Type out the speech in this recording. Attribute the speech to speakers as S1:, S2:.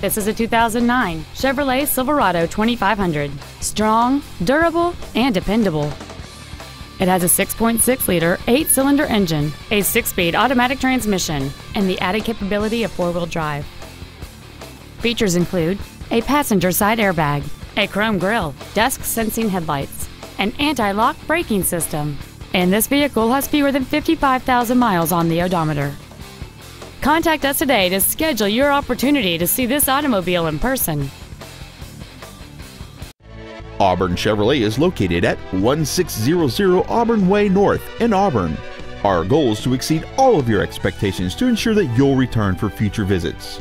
S1: This is a 2009 Chevrolet Silverado 2500. Strong, durable, and dependable. It has a 6.6 liter, 8 cylinder engine, a 6 speed automatic transmission, and the added capability of 4 wheel drive. Features include a passenger side airbag, a chrome grille, dusk sensing headlights, an anti lock braking system, and this vehicle has fewer than 55,000 miles on the odometer. Contact us today to schedule your opportunity to see this automobile in person.
S2: Auburn Chevrolet is located at 1600 Auburn Way North in Auburn. Our goal is to exceed all of your expectations to ensure that you'll return for future visits.